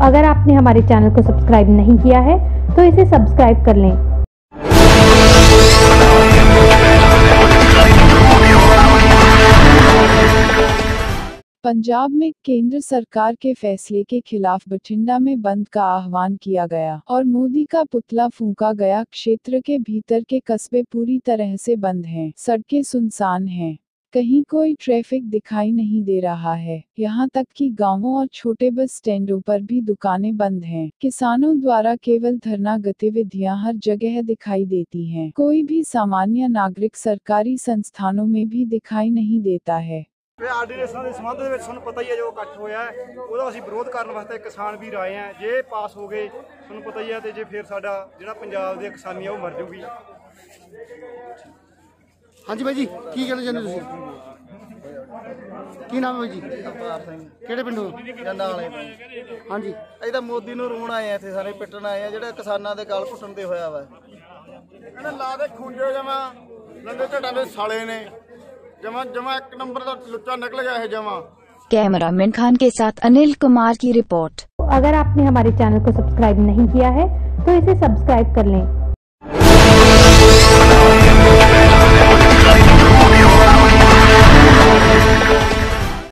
अगर आपने हमारे चैनल को सब्सक्राइब नहीं किया है तो इसे सब्सक्राइब कर लें। पंजाब में केंद्र सरकार के फैसले के खिलाफ बठिंडा में बंद का आह्वान किया गया और मोदी का पुतला फूंका गया। क्षेत्र के भीतर के कस्बे पूरी तरह से बंद हैं, सड़कें सुनसान हैं। कहीं कोई ट्रैफिक दिखाई नहीं दे रहा है यहाँ तक कि गांवों और छोटे बस स्टैंडों पर भी दुकानें बंद हैं किसानों द्वारा केवल धरना गतिविधियां हर जगह दिखाई देती हैं कोई भी सामान्य नागरिक सरकारी संस्थानों में भी दिखाई नहीं देता है ਇਹ ਆਰਡੀਨੈਂਸਾਂ ਦੇ ਸੰਬੰਧ ਦੇ ਵਿੱਚ ਤੁਹਾਨੂੰ ਪਤਾ ਹੀ ਹੈ ਜੋ ਇਕੱਠ ਹੋਇਆ ਹੈ ਉਹਦਾ ਅਸੀਂ ਵਿਰੋਧ ਕਰਨ ਵਾਸਤੇ ਕਿਸਾਨ ਵੀਰ ਆਏ ਆ ਜੇ ਇਹ ਪਾਸ ਹੋ ਗਏ ਤੁਹਾਨੂੰ ਪਤਾ ਹੀ ਹੈ ਤੇ ਜੇ ਫਿਰ ਸਾਡਾ ਜਿਹੜਾ ਪੰਜਾਬ ਦੀ ਕਿਸਾਨੀ ਆ ਉਹ ਮਰ ਜਾਊਗੀ ਹਾਂਜੀ ਬਾਈ ਜੀ ਕੀ ਕਹਿਣਾ ਚਾਹੁੰਦੇ ਤੁਸੀਂ ਕੀ ਨਾਮ ਹੈ ਬਾਈ ਜੀ ਅਵਤਾਰ ਸਿੰਘ ਕਿਹੜੇ ਪਿੰਡੋਂ ਜੰਡਾ ਵਾਲੇ ਹਾਂਜੀ ਅਸੀਂ ਤਾਂ ਮੋਦੀ ਨੂੰ ਰੋਣ ਆਏ ਆ ਇੱਥੇ ਸਾਰੇ ਪਿੱਟਣ ਆਏ ਆ ਜਿਹੜਾ ਕਿਸਾਨਾਂ ਦੇ ਗਲ ਘੁੱਟਣ ਤੇ ਹੋਇਆ ਵਾ ਇਹਨਾਂ ਲਾ ਦੇ ਖੁੰਝੇ ਜਮਾ ਲੰਡੇ ਢੱਡਾਂ ਦੇ ਸਾਲੇ ਨੇ ਜਮਾ ਜਮਾ ਇੱਕ ਨੰਬਰ ਦਾ ਲੁੱਚਾ ਨਿਕਲ ਗਿਆ ਇਹ ਜਮਾ कैमरामैन खान के साथ अनिल कुमार की रिपोर्ट अगर आपने हमारे चैनल को सब्सक्राइब नहीं किया है तो इसे सब्सक्राइब कर लें